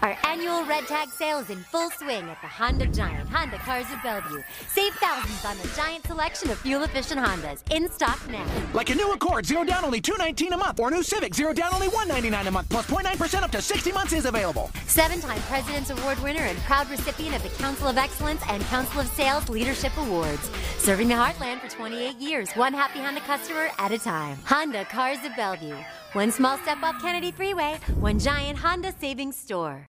Our annual red tag sale is in full swing at the Honda Giant Honda Cars of Bellevue. Save thousands on the giant selection of fuel-efficient Hondas in stock now. Like a new Accord, zero down, only two nineteen a month, or new Civic, zero down, only one ninety nine a month, plus 0.9% up to 60 months is available. Seven-time President's Award winner and proud recipient of the Council of Excellence and Council of Sales Leadership Awards. Serving the Heartland for 28 years, one happy Honda customer at a time. Honda Cars of Bellevue. One small step off Kennedy Freeway, one giant Honda savings store.